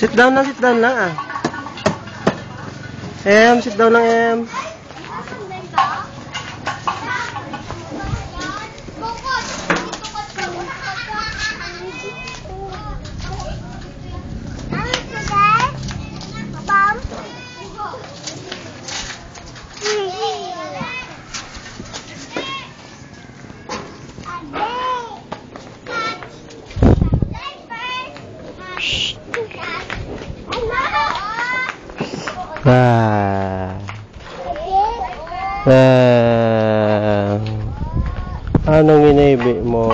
Sit down lang, sit down lang ah. Em, sit down lang Em. Ah. Ah. Anong inibi mo?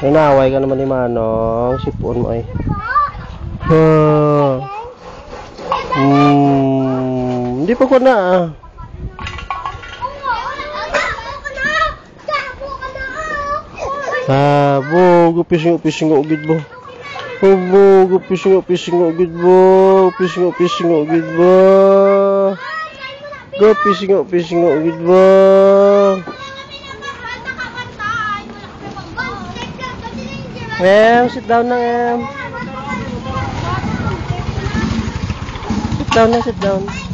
Inaway ka naman ni Manong. Sipon mo ay. Ah. Hmm. Hindi pa ko na ah. Ah, bo, pising pising gid mo. Obo, pising pising gid mo. Pising pising gid mo. Go pising pising gid mo. Em, sit down na em. Sit down na, sit down.